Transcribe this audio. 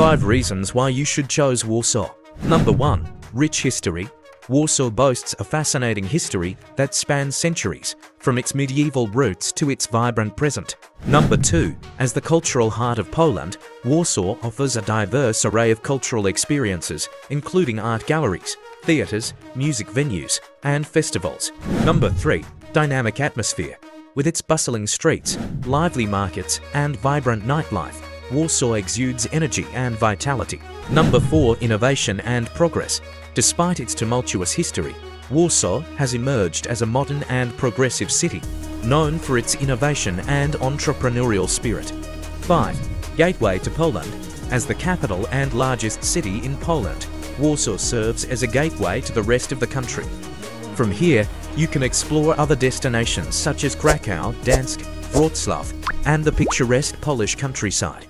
5 reasons why you should choose Warsaw. Number 1. Rich history. Warsaw boasts a fascinating history that spans centuries, from its medieval roots to its vibrant present. Number 2. As the cultural heart of Poland, Warsaw offers a diverse array of cultural experiences, including art galleries, theatres, music venues, and festivals. Number 3. Dynamic atmosphere. With its bustling streets, lively markets, and vibrant nightlife, Warsaw exudes energy and vitality. Number 4. Innovation and progress. Despite its tumultuous history, Warsaw has emerged as a modern and progressive city, known for its innovation and entrepreneurial spirit. 5. Gateway to Poland. As the capital and largest city in Poland, Warsaw serves as a gateway to the rest of the country. From here, you can explore other destinations such as Krakow, Gdańsk, Wrocław, and the picturesque Polish countryside.